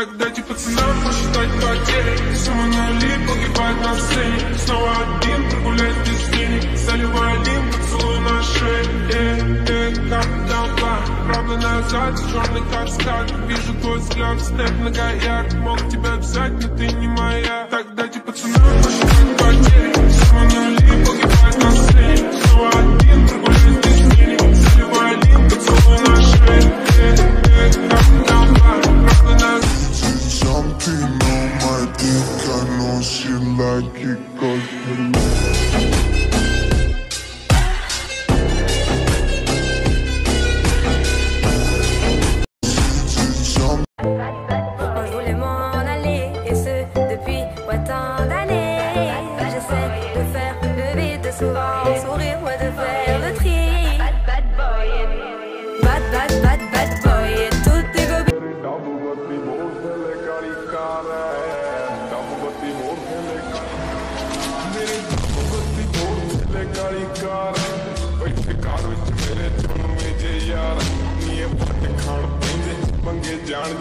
Так, дайте пацанам посчитать потери. Самонули погибать на сцене. Снова один прогулять без денег Заливай один поцелуй на шее. Э, э, как толпа Правда назад, черный каскад. Вижу твой взгляд, степ гаяк Мог тебя взять, но ты не моя. Так, дайте пацанам посчитать потери go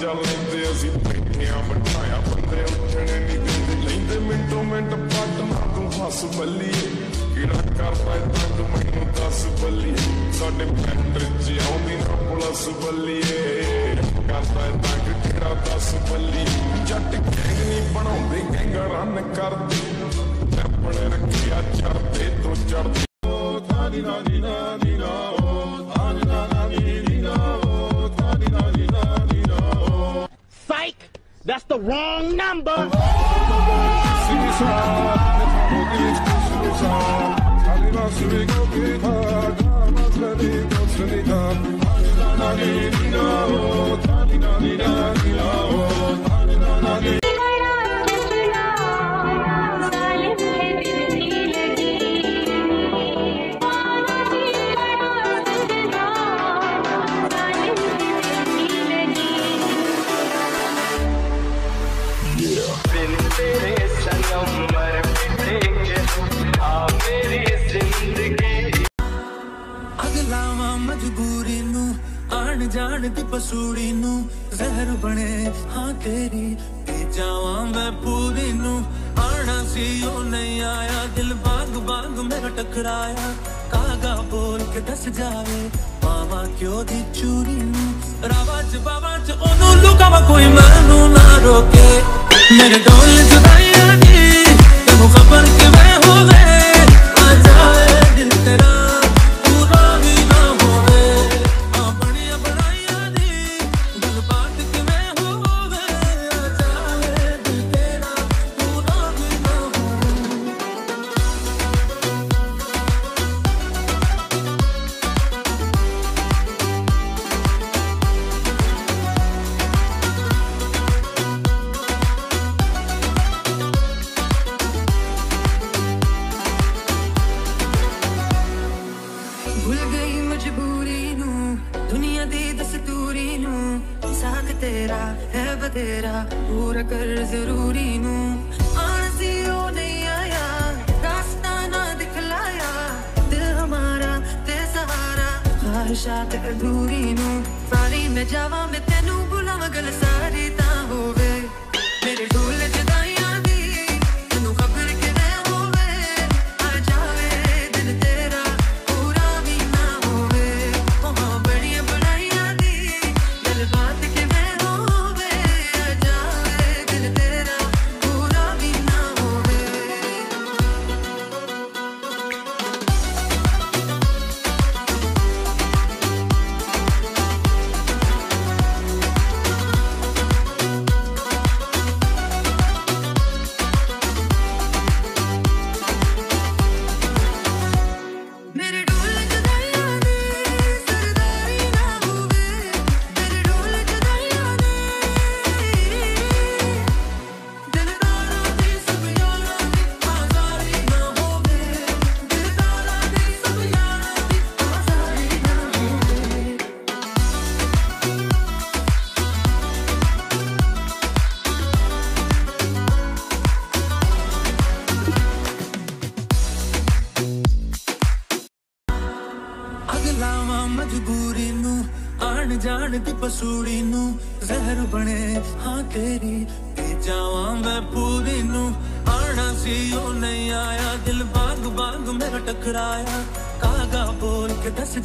ਜਾਣ ਲੈਂਦੇ ਅਸੀਂ ਬੈਠਿਆਂ ਬਿਠਾਇਆ ਬੰਦੇ ਉੱਠਣੇ ਨਹੀਂ ਦਿੰਦੇ। ਲੈਂਦੇ ਮਿੰਟੋ ਮਿੰਟ ਪੱਟ ਨਾ ਤੂੰ ਹੱਸ ਬੱਲੀਏ। ਕਿਹੜਾ ਕਰਦਾ ਏ ਮੈਨੂੰ ਦੱਸ ਬੱਲੀਏ। ਸਾਡੇ ਪਿੰਡ ਚ ਆਉਂਦੀ ਨਾ ਪੁਲਿਸ ਬੱਲੀਏ। ਕਰਦਾ ਏ ਕਿਹੜਾ ਦੱਸ ਬੱਲੀਏ। ਜੱਟ ਗੈਂਗ ਨਹੀਂ ਬਣਾਉਂਦੇ, ਗੈਂਗ ਰਨ ਕਰਦੇ। ਆਪਣੇ ਰੱਖਿਆ ਚੜਦੇ ਤੋਂ ਚੜਦੇ ਥਾਨੀ ਨਾ ਨੀ That's the wrong number! बिन ਦੀ ਪਸੂੜੀ ਨੂੰ ਜ਼ਹਿਰ ਬਣੇ। ਹਾਂ ਤੇਰੀ ਪੀ ਜਾਵਾਂ ਮੈਂ ਪੂਰੀ ਨੂੰ। ਆਣਾ ਸੀ, ਉਹ ਨਹੀਂ ਆਇਆ। ਦਿਲ ਬਾਗ ਬਾਗ ਮੇਰਾ ਟਕਰਾਇਆ। ਕਾਗਾ ਬੋਲ ਕੇ ਦੱਸ ਜਾਵੇ? ਮਾਵਾ ਕਿਉਂ ਦੀ ਚੂਰੀ ਨੂੰ? ਰਾਵਾ ਚ ਬਾਵਾ ਚ ਉਹਨੂੰ ਲੁਕਾਵਾ ਕੋਈ ਮੈਨੂੰ ਨਾ ਰੋਕੇ। ਮੇਰੇ ਢੋਲ ਜੁਦਾਈਆਂ ਦੀ, ਤੈਨੂੰ ਖਬਰ ਕਿਵੇਂ ਹੋਵੇ?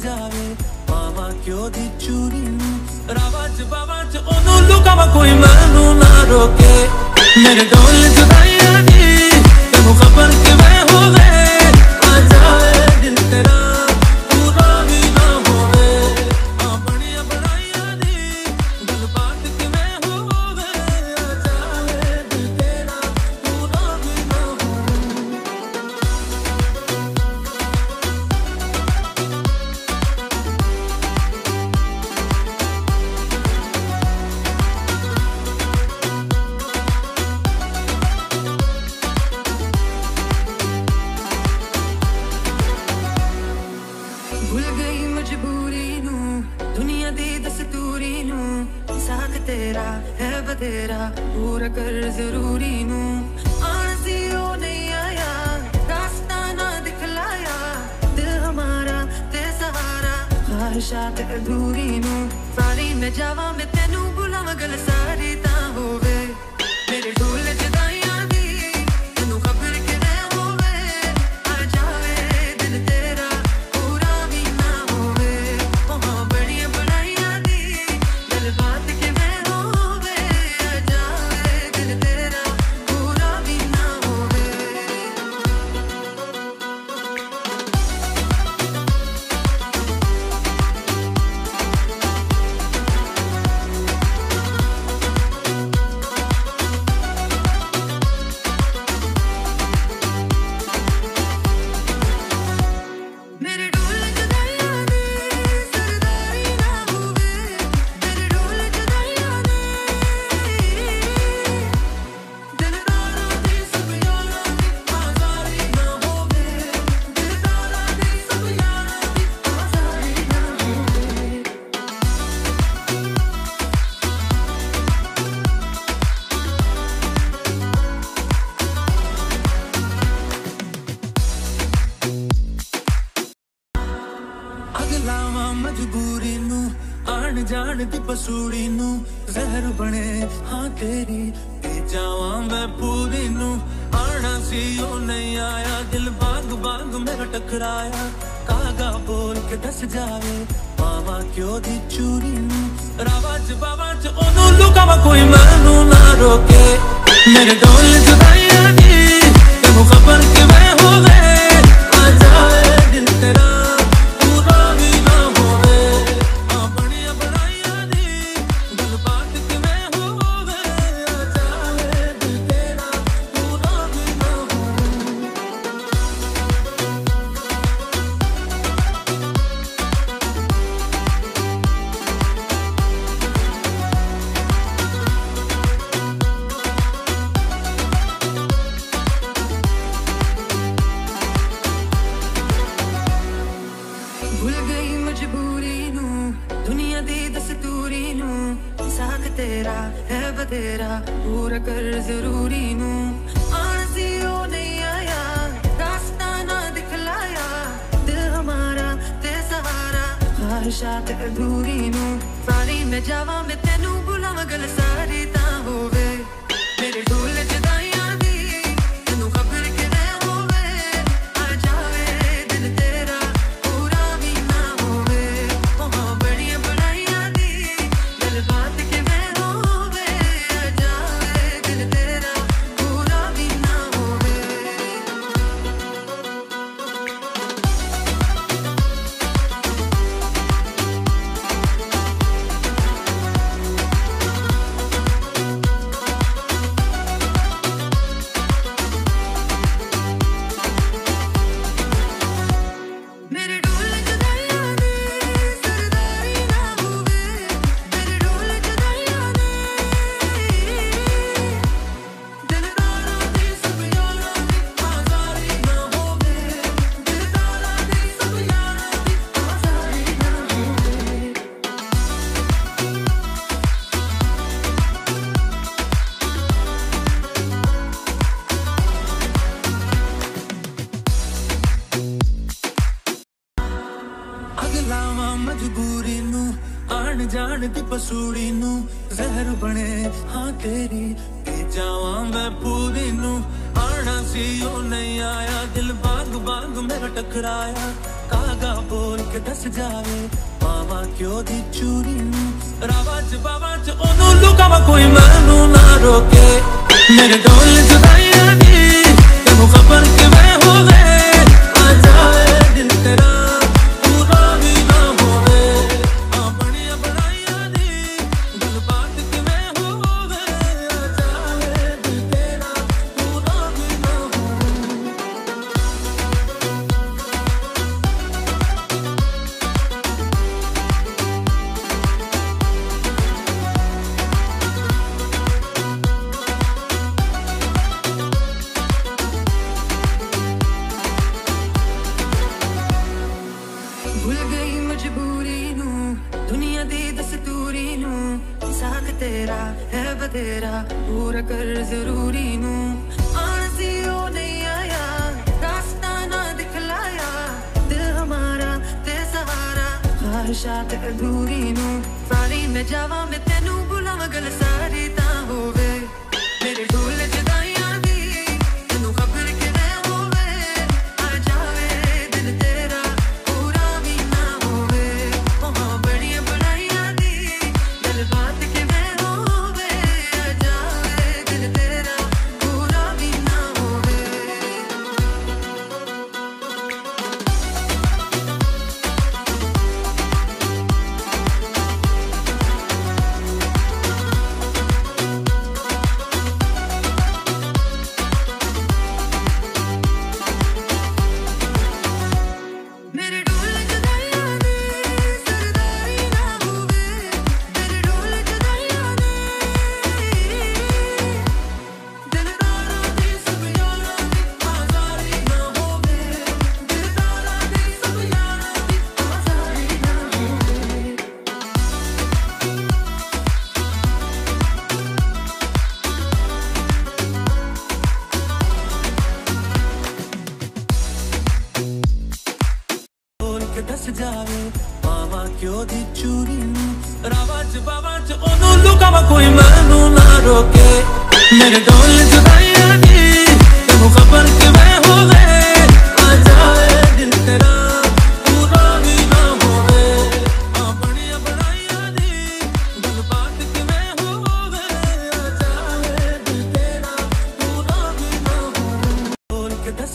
যাবে মামা কেউ দি চুরি রাবাজ বাবাজ অনু লুকামা কই মানু না রোকে মেরে ডোল ਪਿਆਰ ਕਰ ਜ਼ਰੂਰੀ ਨੂੰ ਆਣ ਸੀ, ਉਹ ਨਹੀਂ ਆਇਆ। ਰਸਤਾ ਨਾ ਦਿਖਲਾਇਆ। ਦਿਲ ਹਮਾਰਾ ਤੇ ਸਹਾਰਾ। ਖਾਸ਼ਾ ਤੇ ਅਧੂਰੀ ਨੂੰ ਸਾਰੀ ਮੈਂ ਜਾਵਾਂ, ਮੈਂ ਤੈਨੂੰ ਬੁਲਾਵਾਂ, ਗਲ ਸਾਰੀ ਤਾਂ ਸੀ ਉਹ ਨਹੀਂ ਆਇਆ। ਦਿਲ ਵਾਂਗ ਵਾਂਗ ਮੇਰਾ ਟਕਰਾਇਆ। ਕਾਗਾ ਬੋਲ ਕੇ ਦੱਸ ਜਾਵੇ ਮਾਵਾ ਕਿਉਂ ਦੀ ਚੂਰੀ ਨੂੰ? ਰਾਵਾ ਜਬਾਵਾ ਚ ਉਹਨੂੰ ਲੁਕਾਵਾ ਕੋਈ ਮੈਨੂੰ ਨਾ ਰੋਕੇ। ਮੇਰੇ ਡੋਲ ਜੁਦਾਈਆਂ ਦੀ, ਤੈਨੂੰ ਖਬਰ ਕਿਵੇਂ ਹੋਵੇ? ਜ਼ਰੂਰੀ ਨੂੰ। ਆਣ ਸੀ ਉਹ ਨਹੀਂ ਆਇਆ, ਰਸਤਾ ਨਾ ਦਿਖਲਾਇਆ। ਦਿਲ ਹਮਾਰਾ ਤੇ ਸਹਾਰਾ, ਹਰ ਸ਼ਾਤ ਅਧੂਰੀ ਨੂੰ। ਸਾਰੀ ਮੈਂ ਜਾਵਾਂ, ਮੈਂ ਤੈਨੂੰ ਬੁਲਾਵਾਂ, ਗਲ ਸਾਰਾ। ਦੀ ਪਸੂੜੀ ਨੂੰ ਜ਼ਹਿਰ ਬਣੇ। ਹਾਂ, ਤੇਰੀ ਤੇ ਜਾਵਾਂ ਮੈਂ ਪੂਰੀ ਨੂੰ। ਆਣਾ ਸੀ, ਉਹ ਨਹੀਂ ਆਇਆ। ਦਿਲ ਬਾਗ ਬਾਗ ਮੇਰਾ ਟਕਰਾਇਆ। ਕਾਗਾ ਬੋਲ ਕੇ ਦੱਸ ਜਾਵੇ ਪਾਵਾ ਕਿਉਂ ਦੀ ਚੂਰੀ ਨੂੰ? ਰਾਵਾ ਚ ਬਾਵਾ ਚ ਉਹਨੂੰ ਲੁਕਾਵਾ ਕੋਈ, ਮੈਨੂੰ ਨਾ ਰੋਕੇ। ਮੇਰੇ ਢੋਲ ਜੁਦਾਈ ਨਾ ਦੀ, ਤੈਨੂੰ ਖਬਰ ਕਿ ਮੈਂ ਹੋ ਗਏ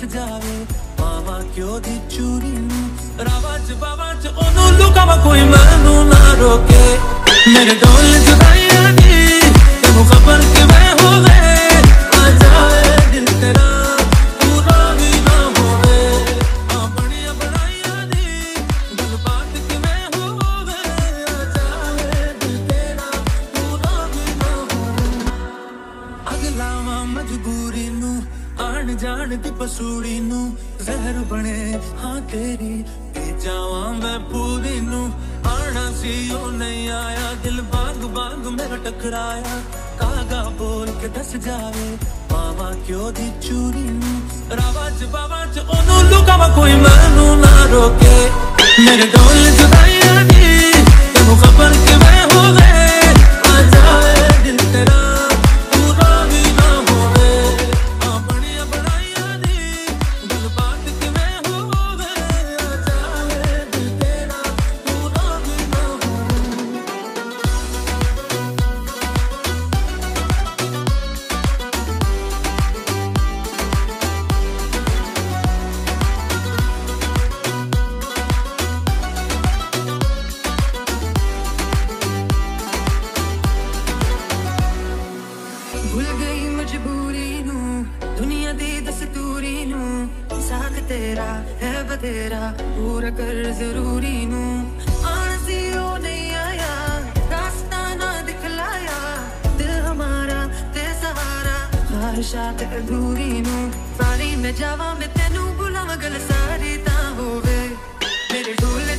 ਦੱਸ ਜਾਵੇ ਪਾਵਾ ਕਿਉ ਦੀ ਚੂਰੀ ਨੂੰ? ਰਾਵਾ ਜਵਾਵਾ ਚ ਉਹਨੂੰ ਲੁਕਾਵਾ ਕੋਈ ਮੈਨੂੰ ਨਾ ਰੋਕੇ। ਮੇਰੇ ਡੋਲ ਜੁਦਾਈਆਂ ਦੀ, ਤੈਨੂੰ ਖਬਰ ਕਿਵੇਂ ਹੋਵੇ? ਉਹਦੀ ਚੂਰੀ ਨੂੰ ਰਾਵਾਜ ਬਾਵਾਜ ਉਹਨੂੰ ਲੁਕਾਵਾ ਕੋਈ ਮੈਨੂੰ ਨਾ ਰੋਕੇ ਮੇਰੇ ਡੋਲ ਜੁਦਾਈਆਂ ਦੁਨੀਆ ਦੀ ਦਸਤੂਰੀ ਨੂੰ ਸਾਖ ਤੇਰਾ ਹੈ ਬਤੇਰਾ ਪੂਰਾ ਕਰ ਜ਼ਰੂਰੀ ਨੂੰ। ਆਣ ਉਹ ਨਹੀਂ ਆਇਆ, ਰਸਤਾ ਨਾ ਦਿਖਲਾਇਆ, ਦਿਲ ਹਮਾਰਾ ਤੇ ਸਹਾਰਾ ਖਾਹਿਸ਼ਾਂ ਤੇ ਅਧੂਰੀ ਨੂੰ। ਸਾਰੀ ਮੈਂ ਜਾਵਾਂ, ਮੈਂ ਤੈਨੂੰ ਬੁਲਾਵਾਂ ਗੱਲ ਸਾਰੀ ਤਾਂ ਹੋਵੇ। ਮੇਰੇ ਢੋਲ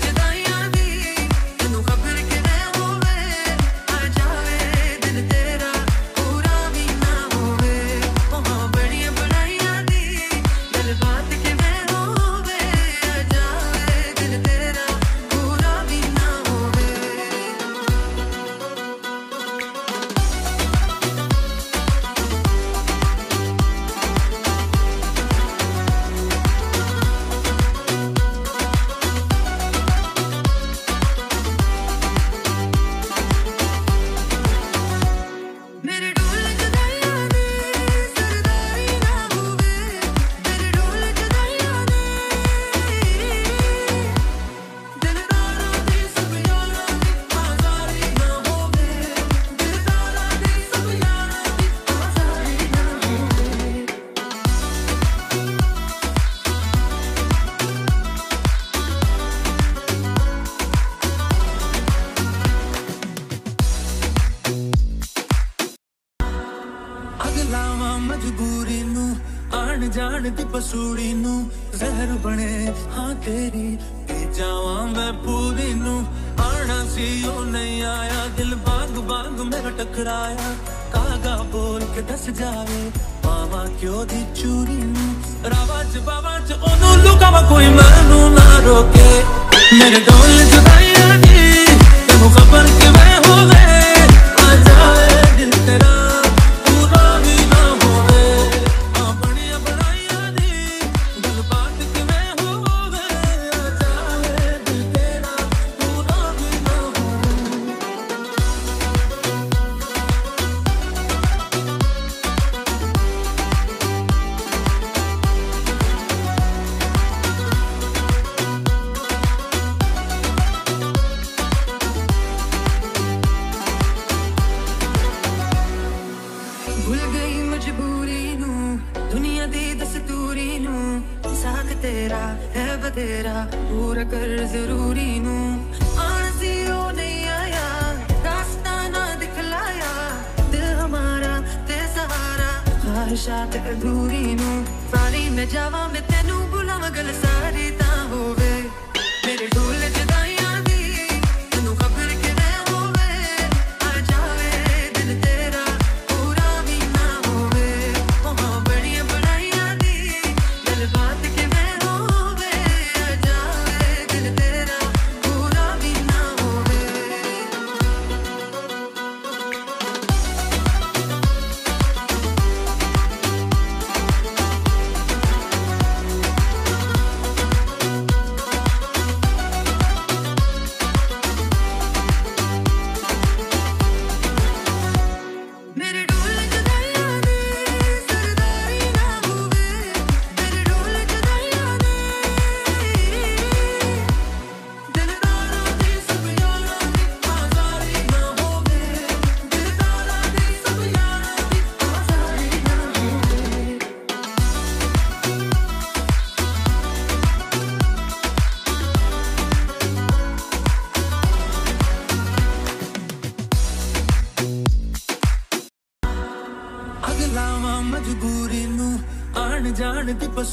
ਜਾਣ ਜਾਣ ਦੀ ਪਸੂੜੀ ਨੂੰ ਜ਼ਹਿਰ ਬਣੇ। ਹਾਂ ਤੇਰੀ ਪੀ ਜਾਵਾਂ ਮੈਂ ਪੂਰੀ ਨੂੰ। ਆਣਾ ਸੀ ਉਹ ਨਹੀਂ ਆਇਆ। ਦਿਲ ਬਾਗ ਬਾਗ ਮੇਰਾ ਟਕਰਾਇਆ। ਕਾਗਾ ਬੋਲ ਕੇ ਦੱਸ ਜਾਵੇ? ਮਾਵਾ ਕਿਉਂ ਦੀ ਚੂਰੀ ਨੂੰ? ਰਾਵਾ ਚ ਬਾਵਾ ਚ ਉਹਨੂੰ ਲੁਕਾਵਾ ਕੋਈ ਮੈਨੂੰ ਨਾ ਰੋਕੇ। ਮੇਰੇ ਡੋਲ ਜੁਦਾਈਆਂ ਦੀ, ਤੈਨੂੰ ਖਬਰ ਕਿਵੇਂ ਹੋਵੇ?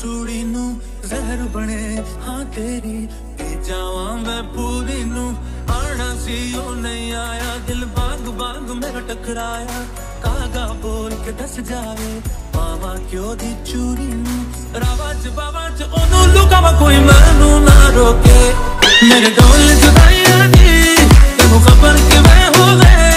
ਸੂੜੀ ਨੂੰ ਜ਼ਹਿਰ ਬਣੇ। ਹਾਂ, ਤੇਰੀ ਪੀ ਜਾਵਾਂ ਮੈਂ ਪੂਰੀ ਨੂੰ ਆਣਾ ਸੀ। ਉਹ ਨਹੀਂ ਆਇਆ। ਦਿਲ ਬਾਗ ਬਾਗ ਮੇਰਾ ਟਕਰਾਇਆ। ਕਾਗਾ ਬੋਲ ਕੇ ਦੱਸ ਜਾਵੇ? ਬਾਵਾ ਕਿਉਂ ਦੀ ਚੂਰੀ ਨੂੰ? ਰਾਵਾ ਜਬਾਵਾ ਚ ਉਹਨੂੰ ਲੁਕਾਵਾ ਕੋਈ ਮੈਨੂੰ ਨਾ ਰੋਕੇ। ਮੇਰੇ ਗੋਲ ਜੁਦਾਈਆਂ ਦੀ, ਤੈਨੂੰ ਖਬਰ ਕਿਵੇਂ ਹੋਵੇ?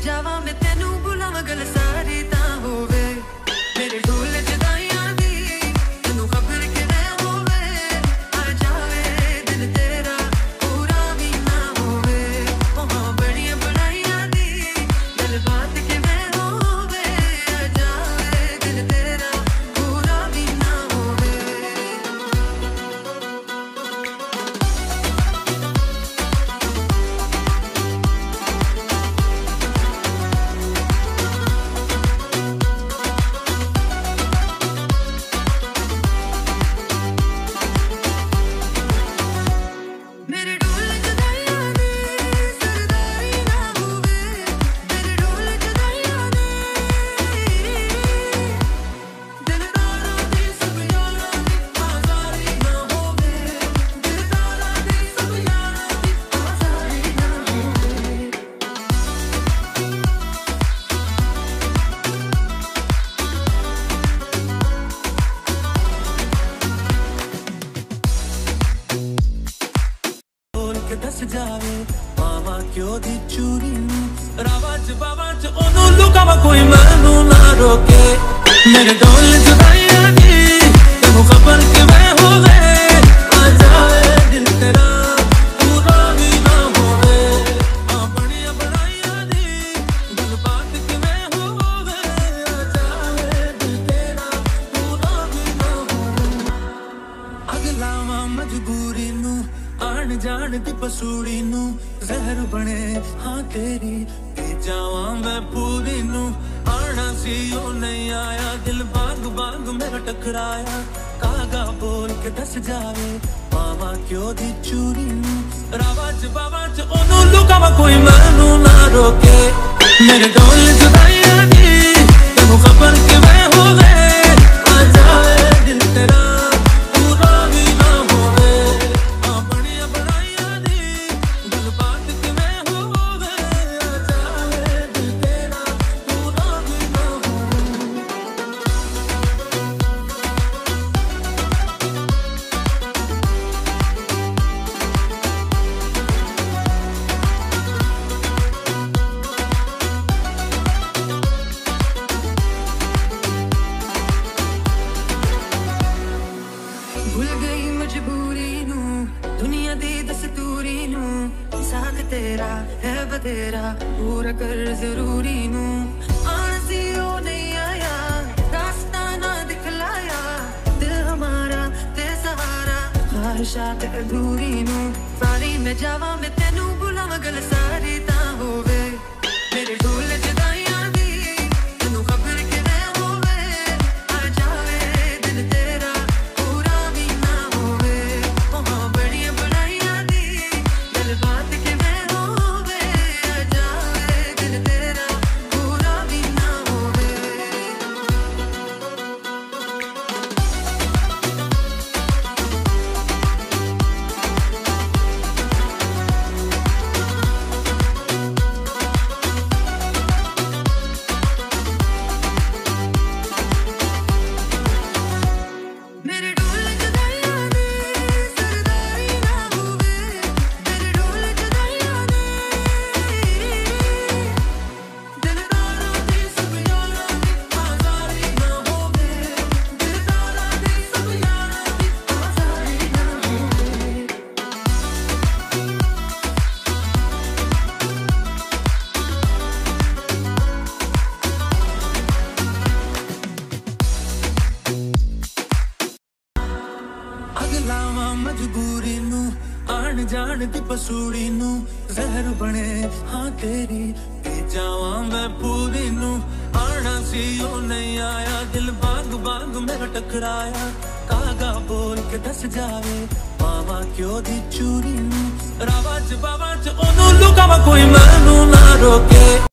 già va a mettere ਸੂੜੀ ਨੂੰ ਜ਼ਹਿਰ ਬਣੇ, ਹਾਂ ਤੇਰੀ ਪੀ ਜਾਵਾਂ ਮੈਂ ਪੂਰੀ ਨੂੰ। ਆਣਾ ਸੀ, ਉਹ ਨਹੀਂ ਆਇਆ, ਦਿਲ ਬਾਗ ਬਾਗ ਮੇਰਾ ਟਕਰਾਇਆ। ਕਾਗਾ ਬੋਲ ਕੇ ਦੱਸ ਜਾਵੇ ਬਾਵਾ ਕਿਉਂ ਦੀ ਚੂੜੀ ਨੂੰ? ਰਾਵਾ ਚ ਬਾਵਾ ਚ ਉਹਨੂੰ ਲੁਕਾਵਾ ਕੋਈ, ਮੈਨੂੰ ਨਾ ਰੋਕੇ। ਮੇਰੇ ਡੋਲ ਜੁਦਾਈਆਂ ਦੀ, ਤੈਨੂੰ ਖਬਰ ਕਿ ਟਕਰਾਇਆ ਕਾਗਾ ਬੋਲ ਕੇ ਦੱਸ ਜਾਵੇ? ਮਾਵਾ ਕਿਉਂ ਦੀ ਚੂਰੀ ਨੂੰ? ਰਾਵਾ ਚ ਬਾਵਾ ਚ ਉਹਨੂੰ ਲੁਕਾਵਾ ਕੋਈ ਮੈਨੂੰ ਨਾ ਰੋਕੇ।